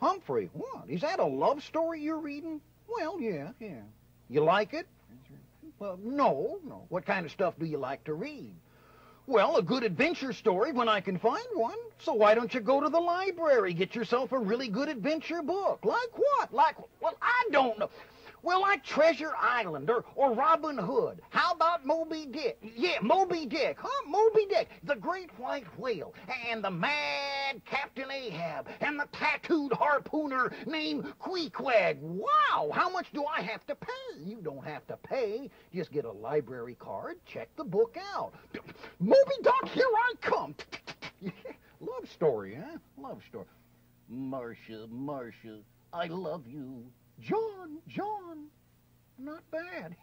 Humphrey, what? Is that a love story you're reading? Well, yeah, yeah. You like it? Well, no, no. What kind of stuff do you like to read? Well, a good adventure story when I can find one. So why don't you go to the library, get yourself a really good adventure book? Like what? Like, well, I don't know. Well, like Treasure Island or, or Robin Hood. How about Moby Dick? Yeah, Moby Dick, huh? Moby Dick, the great white whale, and the mad Captain Ahab, and the tattooed harpooner named Queequeg. Wow, how much do I have to pay? You don't have to pay. Just get a library card, check the book out. Moby Duck, here I come. Love story, huh? Love story. Marcia, Marcia, I love you. John, John, not bad.